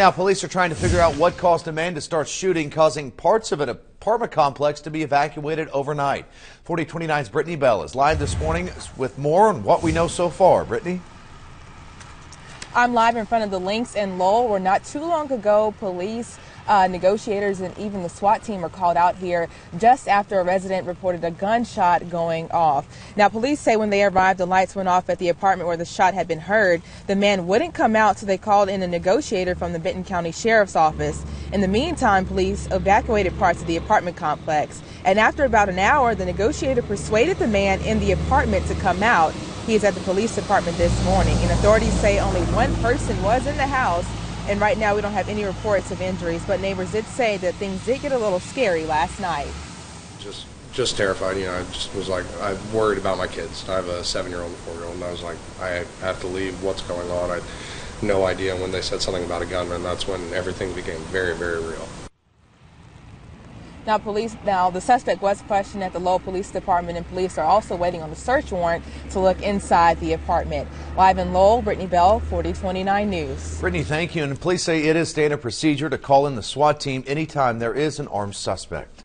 Now, police are trying to figure out what caused a man to start shooting, causing parts of an apartment complex to be evacuated overnight. 4029's Brittany Bell is live this morning with more on what we know so far. Brittany? I'm live in front of the Links in Lowell, where not too long ago, police, uh, negotiators, and even the SWAT team were called out here just after a resident reported a gunshot going off. Now, police say when they arrived, the lights went off at the apartment where the shot had been heard. The man wouldn't come out, so they called in a negotiator from the Benton County Sheriff's Office. In the meantime, police evacuated parts of the apartment complex. And after about an hour, the negotiator persuaded the man in the apartment to come out. He is at the police department this morning, and authorities say only one person was in the house. And right now, we don't have any reports of injuries, but neighbors did say that things did get a little scary last night. Just, just terrified. You know, I just was like, I worried about my kids. I have a seven-year-old and a four-year-old, and I was like, I have to leave. What's going on? I had no idea. When they said something about a gunman, that's when everything became very, very real. Now, police. Now, the suspect was questioned at the Lowell Police Department, and police are also waiting on the search warrant to look inside the apartment. Live in Lowell, Brittany Bell, 4029 News. Brittany, thank you. And police say it is standard procedure to call in the SWAT team anytime there is an armed suspect.